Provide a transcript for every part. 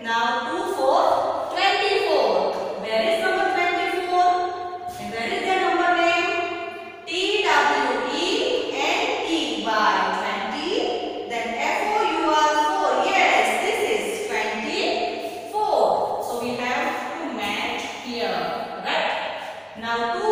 Now 2, 4, 24. Where is number 24? And where is the number name? T, W, E, N, T, Y. 20. Then F, O, U, R, 4. Yes, this is 24. So we have to match here. Right? Now 2.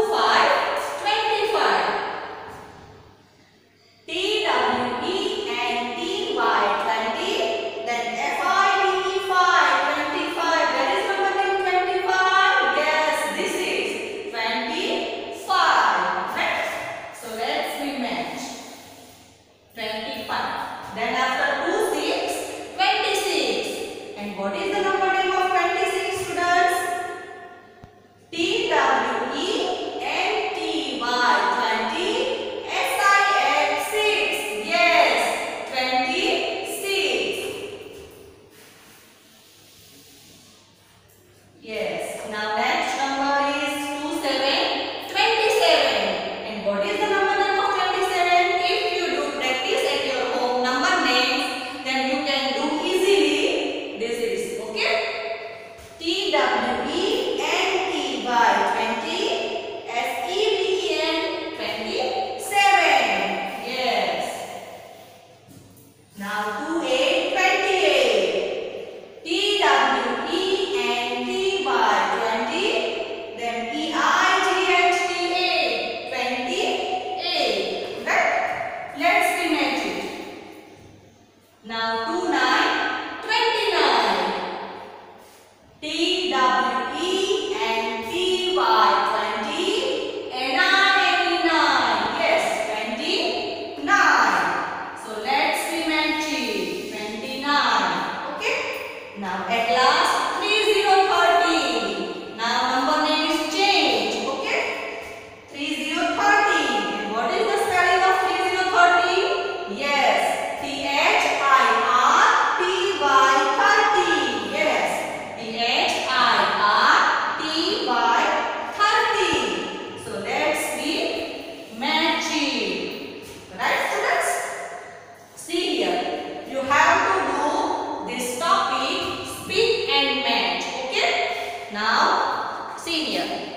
Now 2 9, 29. T W E and T Y 20 and I 89. Yes, 29. So let's remember 29. Okay? Now at last. Kenya.